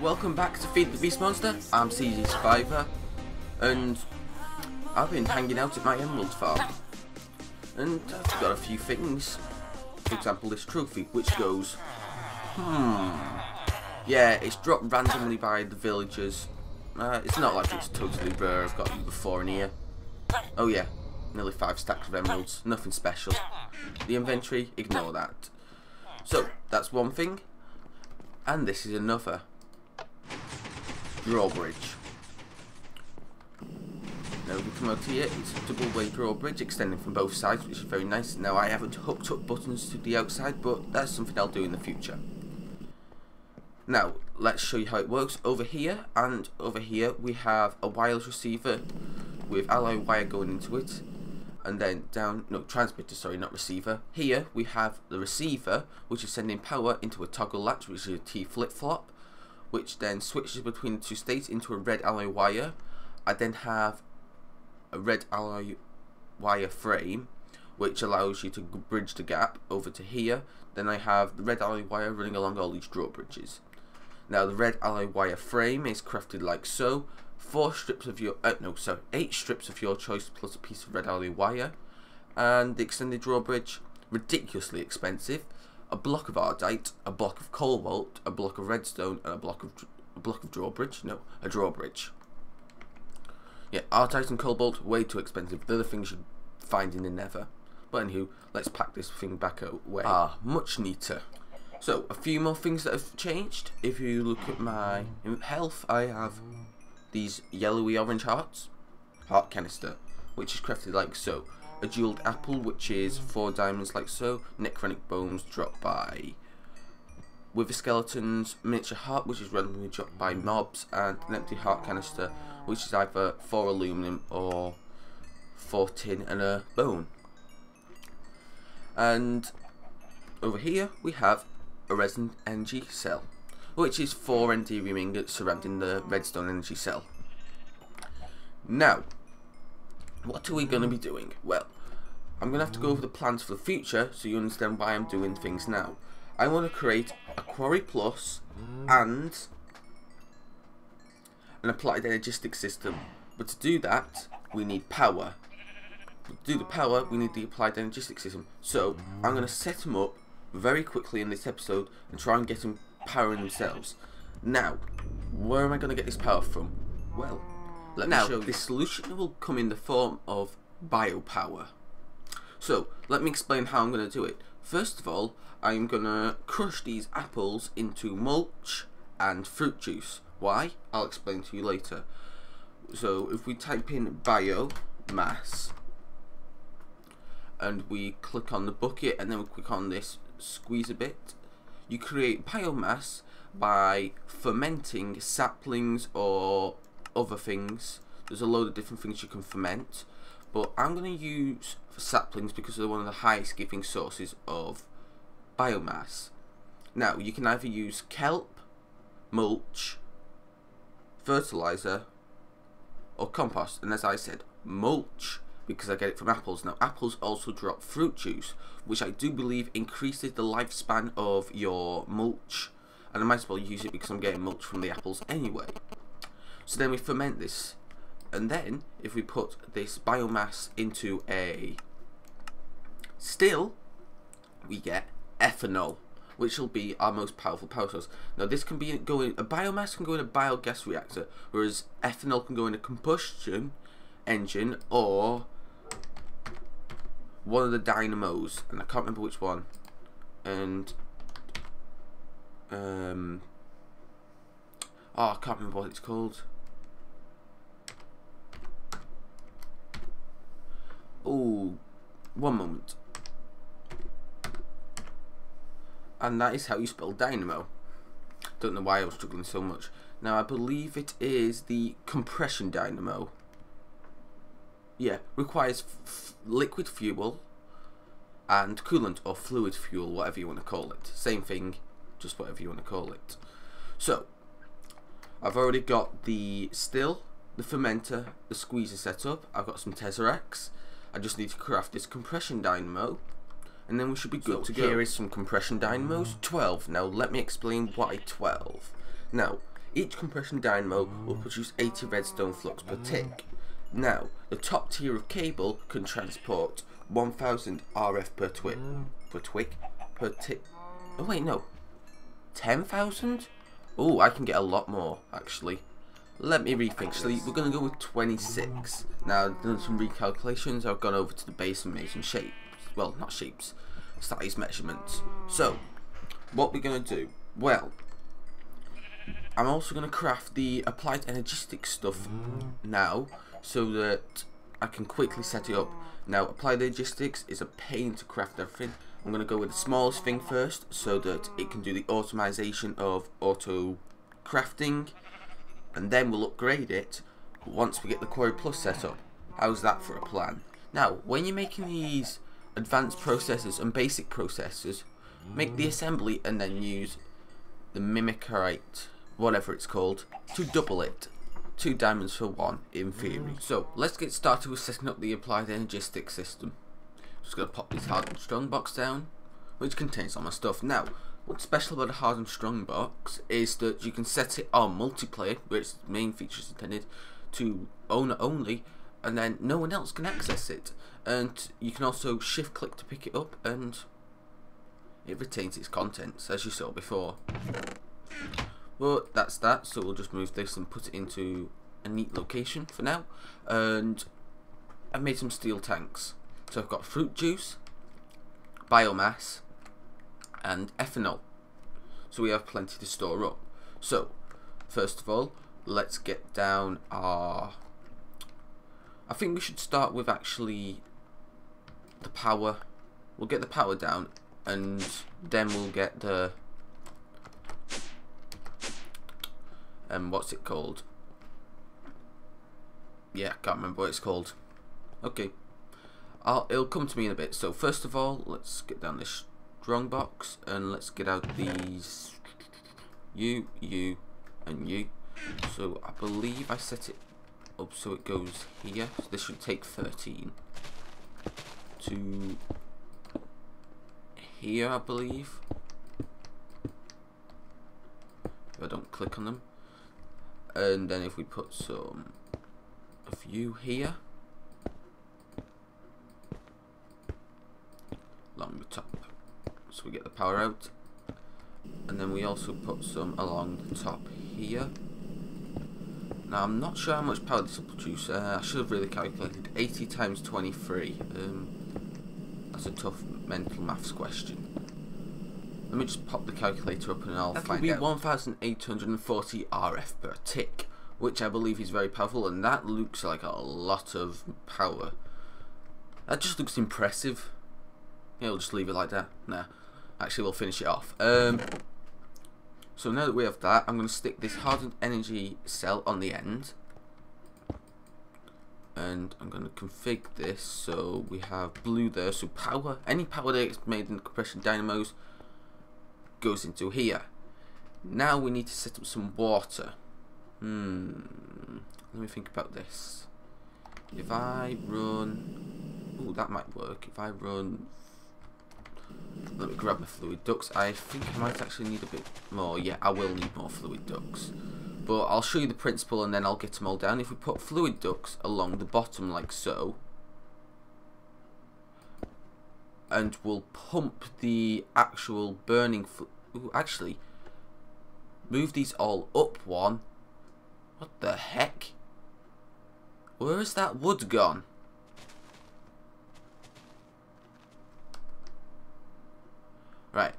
welcome back to Feed the Beast Monster. I'm CZ Survivor, and I've been hanging out at my emerald farm, and I've got a few things. For example, this trophy, which goes, hmm, yeah, it's dropped randomly by the villagers. Uh, it's not like it's totally rare. I've got before in here. Oh yeah, nearly five stacks of emeralds. Nothing special. The inventory, ignore that. So that's one thing, and this is another drawbridge. Now we come out here, it's a double way drawbridge extending from both sides, which is very nice. Now I haven't hooked up buttons to the outside, but that's something I'll do in the future. Now, let's show you how it works. Over here and over here, we have a wireless receiver with alloy wire going into it. And then down, no, transmitter, sorry, not receiver. Here, we have the receiver, which is sending power into a toggle latch, which is a T flip-flop which then switches between the two states into a red alloy wire. I then have a red alloy wire frame which allows you to bridge the gap over to here. Then I have the red alloy wire running along all these drawbridges. Now the red alloy wire frame is crafted like so. Four strips of your, uh, no, so eight strips of your choice plus a piece of red alloy wire. And the extended drawbridge, ridiculously expensive a block of ardite, a block of cobalt, a block of redstone, and a block of a block of drawbridge. No, a drawbridge. Yeah, ardite and cobalt way too expensive. They're the things you find in the Nether. But anywho, let's pack this thing back away. Ah, much neater. So, a few more things that have changed. If you look at my health, I have these yellowy orange hearts. Heart canister, which is crafted like so a jeweled apple, which is four diamonds like so, necrotic bones dropped by wither skeletons, miniature heart, which is randomly dropped by mobs, and an empty heart canister, which is either four aluminum or four tin and a bone. And over here we have a resin energy cell, which is four Enderium ingots surrounding the redstone energy cell. Now, what are we going to be doing? Well, I'm going to have to go over the plans for the future so you understand why I'm doing things now. I want to create a Quarry Plus and an applied energistic system. But to do that, we need power. to do the power, we need the applied energistic system. So, I'm going to set them up very quickly in this episode and try and get them powering themselves. Now, where am I going to get this power from? Well, let now, me show you. This solution will come in the form of biopower. So, let me explain how I'm going to do it. First of all, I'm going to crush these apples into mulch and fruit juice. Why? I'll explain to you later. So, if we type in biomass and we click on the bucket and then we click on this squeeze a bit, you create biomass by fermenting saplings or other things. There's a load of different things you can ferment, but I'm going to use saplings because they're one of the highest giving sources of biomass. Now, you can either use kelp, mulch, fertilizer, or compost. And as I said, mulch because I get it from apples. Now, apples also drop fruit juice, which I do believe increases the lifespan of your mulch. And I might as well use it because I'm getting mulch from the apples anyway. So then we ferment this. And then, if we put this biomass into a still, we get ethanol, which will be our most powerful power source. Now, this can be going, a biomass can go in a biogas reactor, whereas ethanol can go in a combustion engine or one of the dynamos, and I can't remember which one. And um, oh, I can't remember what it's called. Oh, one moment. And that is how you spell dynamo. Don't know why I was struggling so much. Now I believe it is the compression dynamo. Yeah, requires liquid fuel and coolant or fluid fuel, whatever you want to call it. Same thing, just whatever you want to call it. So, I've already got the still, the fermenter, the squeezer set up. I've got some Tesseracts. I just need to craft this compression dynamo and then we should be good so to go. Here is some compression dynamos, mm. 12. Now let me explain why 12. Now, Each compression dynamo will mm. produce 80 redstone flux per tick. Mm. Now, the top tier of cable can transport 1000 RF per twick, per twick, per tick. Oh wait, no. 10,000? Oh, I can get a lot more, actually. Let me rethink. We're going to go with 26. Now, I've done some recalculations. I've gone over to the base and made some shapes. Well, not shapes. Size measurements. So, what we're going to do? Well, I'm also going to craft the applied energistic stuff now so that I can quickly set it up. Now, applied logistics is a pain to craft everything. I'm going to go with the smallest thing first so that it can do the automation of auto crafting and then we'll upgrade it once we get the Quarry Plus set up. How's that for a plan? Now, when you're making these advanced processors and basic processors, make the assembly and then use the Mimicrite, whatever it's called, to double it. Two diamonds for one, in theory. So, let's get started with setting up the applied energistic system. Just gonna pop this hard and strong box down, which contains all my stuff. Now, What's special about a hard and strong box is that you can set it on multiplayer, which the main feature is intended to owner only, and then no one else can access it. And you can also shift click to pick it up, and it retains its contents as you saw before. Well, that's that. So we'll just move this and put it into a neat location for now. And I've made some steel tanks. So I've got fruit juice, biomass, and ethanol. So we have plenty to store up. So, first of all, let's get down our... I think we should start with actually the power. We'll get the power down and then we'll get the... Um, what's it called? Yeah, can't remember what it's called. Okay. I'll, it'll come to me in a bit. So first of all, let's get down this strong box and let's get out these you, you and you. So I believe I set it up so it goes here. So this should take 13 to here I believe. If I don't click on them. And then if we put some of you here along the top so we get the power out. And then we also put some along the top here. Now I'm not sure how much power this will produce. Uh, I should have really calculated. 80 times 23 um, that's a tough mental maths question. Let me just pop the calculator up and I'll that find be 1840 RF per tick which I believe is very powerful and that looks like a lot of power. That just looks impressive. Yeah, we'll just leave it like that. Nah. Actually, we'll finish it off. Um, so now that we have that, I'm going to stick this hardened energy cell on the end. And I'm going to config this so we have blue there. So power, any power that is made in the compression dynamos goes into here. Now we need to set up some water. Hmm. Let me think about this. If I run... Oh, that might work. If I run let me grab my fluid ducts. I think I might actually need a bit more. Yeah, I will need more fluid ducts. But I'll show you the principle and then I'll get them all down. If we put fluid ducts along the bottom like so. And we'll pump the actual burning... Ooh, actually, move these all up one. What the heck? Where is that wood gone? Right,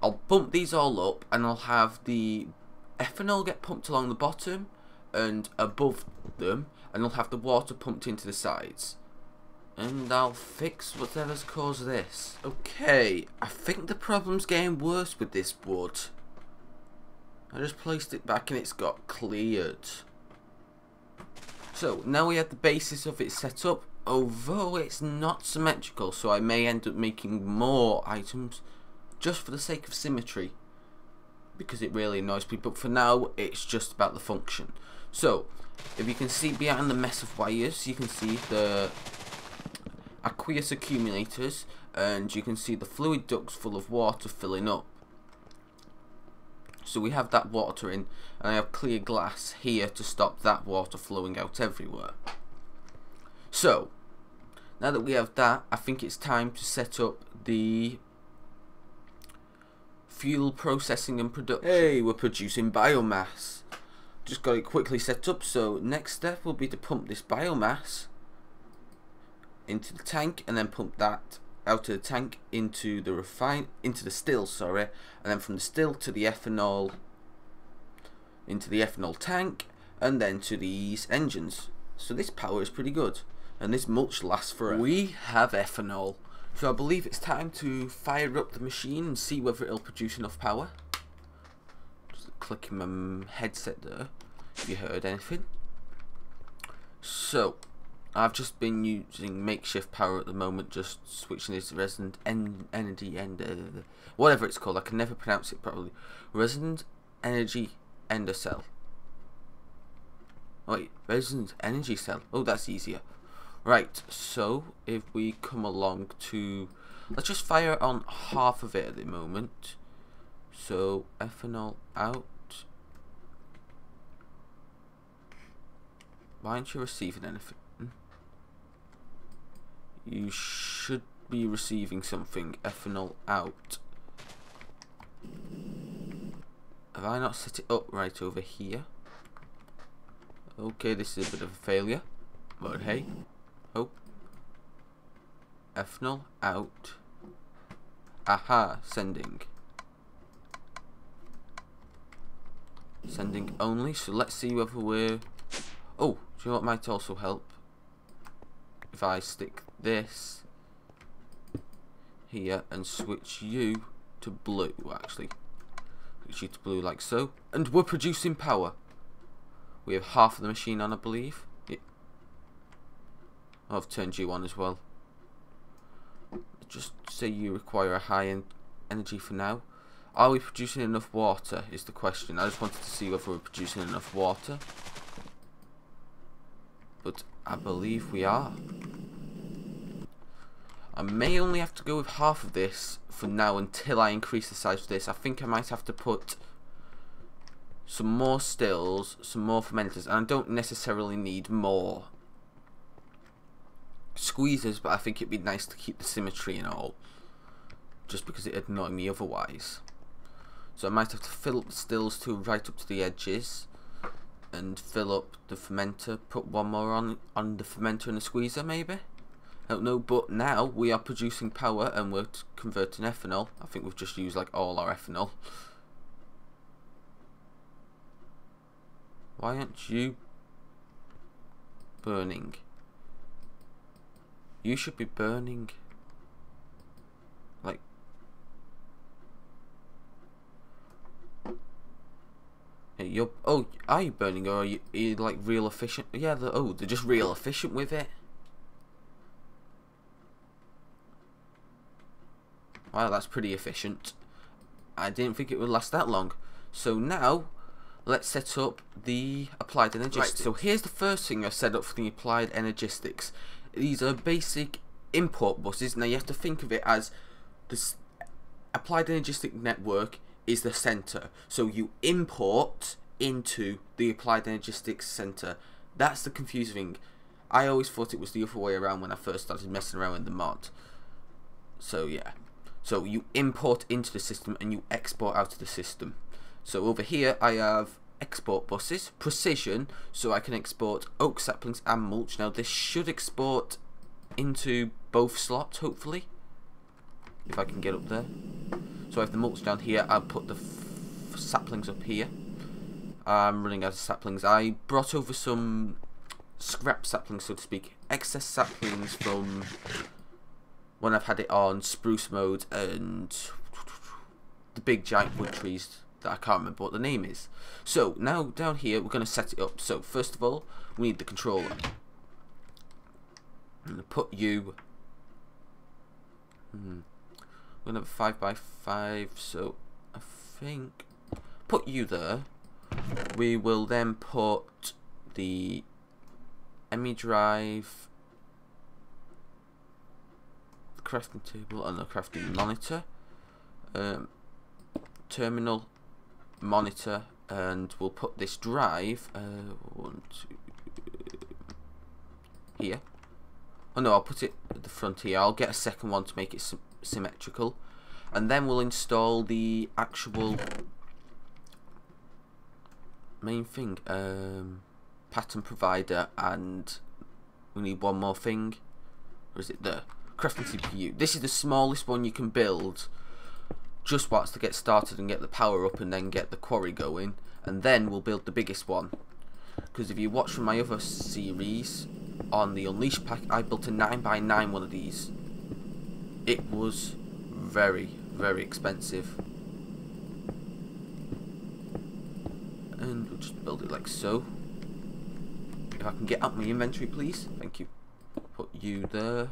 I'll bump these all up and I'll have the ethanol get pumped along the bottom and above them and I'll have the water pumped into the sides. And I'll fix whatever's caused this. Okay, I think the problem's getting worse with this wood. I just placed it back and it's got cleared. So, now we have the basis of it set up, although it's not symmetrical, so I may end up making more items just for the sake of symmetry because it really annoys people. But for now it's just about the function. So if you can see behind the mess of wires you can see the aqueous accumulators and you can see the fluid ducts full of water filling up. So we have that water in and I have clear glass here to stop that water flowing out everywhere. So now that we have that I think it's time to set up the fuel processing and production. Hey we're producing biomass. Just got it quickly set up so next step will be to pump this biomass into the tank and then pump that out of the tank into the refine into the still sorry and then from the still to the ethanol into the ethanol tank and then to these engines. So this power is pretty good and this mulch lasts forever. We have ethanol so I believe it's time to fire up the machine and see whether it'll produce enough power just clicking my headset there if you heard anything so I've just been using makeshift power at the moment, just switching this resident en energy uh, whatever it's called. I can never pronounce it properly. Resident energy ender cell. Wait, resident energy cell. Oh, that's easier. Right, so if we come along to, let's just fire on half of it at the moment. So ethanol out. Why aren't you receiving anything? you should be receiving something ethanol out have I not set it up right over here okay this is a bit of a failure but hey oh. Ethanol out. Aha sending. Sending only so let's see whether we're oh do you know what might also help? If I stick this here and switch you to blue actually switch you to blue like so. And we're producing power. We have half of the machine on I believe. I've turned you on as well. Just say you require a high end energy for now. Are we producing enough water is the question. I just wanted to see whether we're producing enough water. But I believe we are. I may only have to go with half of this for now until I increase the size of this. I think I might have to put some more stills, some more fermenters, and I don't necessarily need more squeezers, but I think it'd be nice to keep the symmetry and all, just because it'd annoy me otherwise. So I might have to fill up the stills to right up to the edges, and fill up the fermenter, put one more on, on the fermenter and the squeezer maybe? I don't know, but now we are producing power and we're converting ethanol. I think we've just used like all our ethanol. Why aren't you burning? You should be burning. Like. You're, oh, are you burning or are you, are you like real efficient? Yeah, the, oh, they're just real efficient with it. Wow, that's pretty efficient. I didn't think it would last that long. So now, let's set up the applied energistics. Right, so here's the first thing I've set up for the applied energistics. These are basic import buses. Now you have to think of it as this applied energistic network is the center. So you import into the applied energistics center. That's the confusing thing. I always thought it was the other way around when I first started messing around with the mod. So yeah. So you import into the system and you export out of the system. So over here I have export buses, precision, so I can export oak saplings and mulch. Now this should export into both slots hopefully, if I can get up there. So I have the mulch down here, I'll put the saplings up here. I'm running out of saplings. I brought over some scrap saplings so to speak, excess saplings from when I've had it on spruce mode and the big giant wood trees that I can't remember what the name is. So now down here we're going to set it up. So first of all we need the controller. I'm going to put you. Hmm, we're going to have a five by five. So I think put you there. We will then put the ME drive crafting table and the crafting monitor. Um, terminal monitor and we'll put this drive uh, one, two, here. Oh no, I'll put it at the front here. I'll get a second one to make it sy symmetrical. And then we'll install the actual main thing. Um, pattern provider and we need one more thing. Or is it the crafting CPU? This is the smallest one you can build just wants to get started and get the power up and then get the quarry going and then we'll build the biggest one. Because if you watch from my other series on the Unleashed pack I built a 9x9 one of these. It was very very expensive. And we'll just build it like so. If I can get out my inventory please. Thank you. Put you there.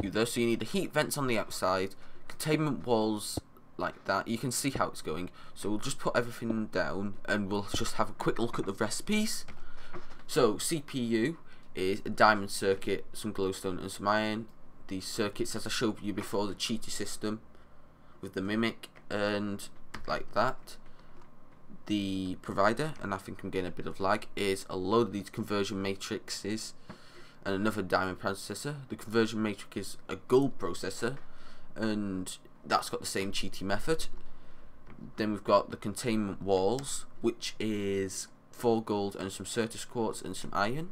You there so you need the heat vents on the outside containment walls like that you can see how it's going. So we'll just put everything down and we'll just have a quick look at the recipes so CPU is a diamond circuit some glowstone and some iron. The circuits as I showed you before the cheaty system with the mimic and like that. The provider and I think I'm getting a bit of lag is a load of these conversion matrices and another diamond processor. The conversion matrix is a gold processor and that's got the same cheaty method. Then we've got the containment walls, which is 4 gold and some Certus quartz and some iron.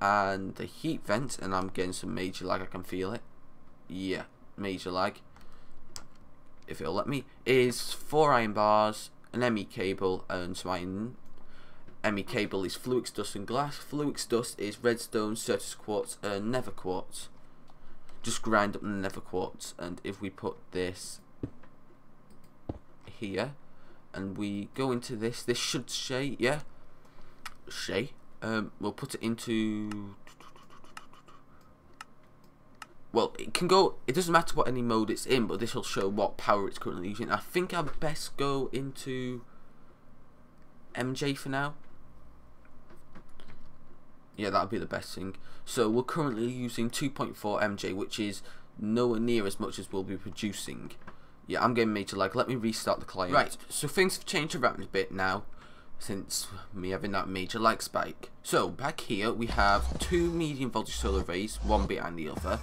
And the heat vent, and I'm getting some major lag, I can feel it. Yeah, major lag. If it'll let me, is 4 iron bars, an ME cable, and some iron. ME cable is Fluix dust and glass. Fluix dust is redstone, Certus quartz, and nether quartz just grind up the nether quartz and if we put this here and we go into this this should say yeah? Say um, we'll put it into well it can go it doesn't matter what any mode it's in but this will show what power it's currently using. I think I'll best go into MJ for now yeah that'll be the best thing. So we're currently using 2.4 MJ which is nowhere near as much as we'll be producing. Yeah I'm getting major lag let me restart the client. Right so things have changed around a bit now since me having that major lag spike. So back here we have two medium voltage solar arrays one behind the other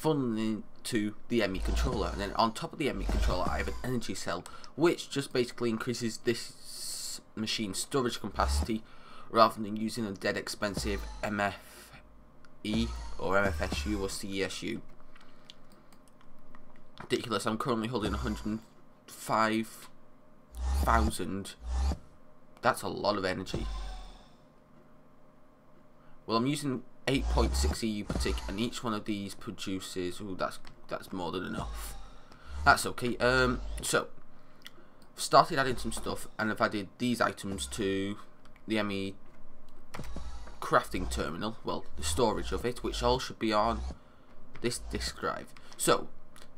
funneling to the ME controller. And then on top of the ME controller I have an energy cell which just basically increases this machine's storage capacity rather than using a dead expensive MFE or MFSU or CESU. Ridiculous, I'm currently holding 105,000. That's a lot of energy. Well, I'm using 8.6 EU per tick, and each one of these produces. Oh, that's that's more than enough. That's okay. Um, so I've started adding some stuff, and I've added these items to the ME crafting terminal, well, the storage of it, which all should be on this disk drive. So,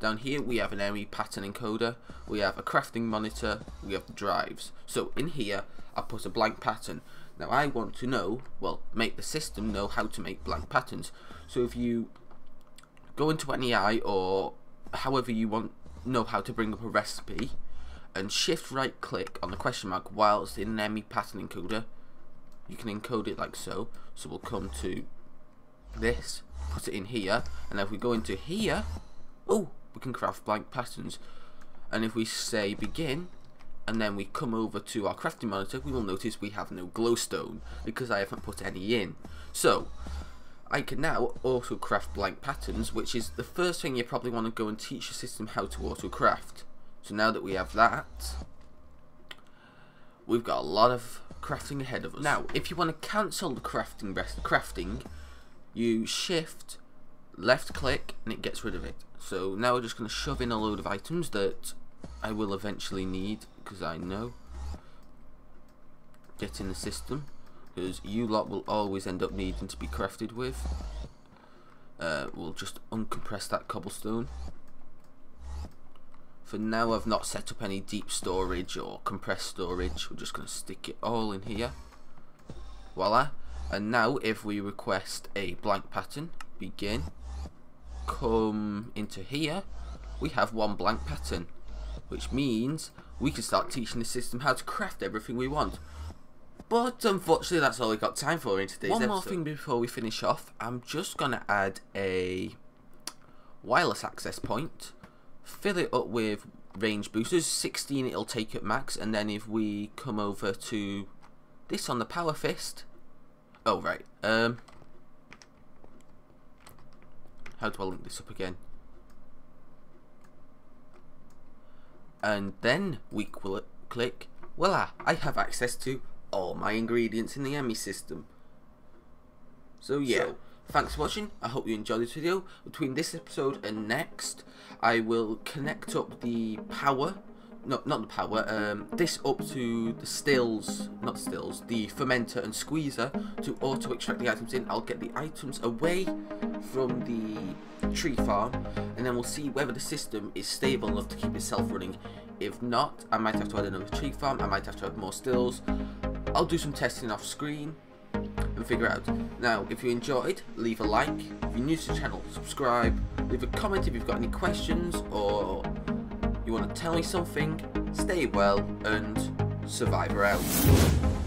down here we have an ME pattern encoder, we have a crafting monitor, we have drives. So in here, I put a blank pattern. Now I want to know, well, make the system know how to make blank patterns. So if you go into NEI or however you want know how to bring up a recipe and shift right click on the question mark whilst in an ME pattern encoder you can encode it like so. So we'll come to this put it in here and if we go into here oh we can craft blank patterns. And if we say begin and then we come over to our crafting monitor we will notice we have no glowstone because I haven't put any in. So I can now auto craft blank patterns which is the first thing you probably want to go and teach your system how to auto craft. So now that we have that we've got a lot of crafting ahead of us. Now, if you want to cancel the crafting rest crafting, you shift left click and it gets rid of it. So now we're just going to shove in a load of items that I will eventually need because I know get in the system because you lot will always end up needing to be crafted with. Uh, we'll just uncompress that cobblestone for now I've not set up any deep storage or compressed storage. We're just going to stick it all in here. Voila. And now if we request a blank pattern, begin, come into here, we have one blank pattern. which means we can start teaching the system how to craft everything we want. But unfortunately, that's all we've got time for in today's One episode. more thing before we finish off. I'm just going to add a wireless access point, fill it up with range boosters. 16 it'll take at max, and then if we come over to this on the power fist. Oh, right. Um, how do I link this up again? And then we click, voila, I have access to all my ingredients in the ME system. So yeah, so, thanks for watching. I hope you enjoyed this video. Between this episode and next, I will connect up the power, no, not the power, um, this up to the stills, not stills, the fermenter and squeezer to auto extract the items in. I'll get the items away from the tree farm and then we'll see whether the system is stable enough to keep itself running. If not, I might have to add another tree farm, I might have to add more stills, I'll do some testing off screen and figure out. Now, if you enjoyed, leave a like. If you're new to the channel, subscribe. Leave a comment if you've got any questions or you want to tell me something. Stay well and Survivor out.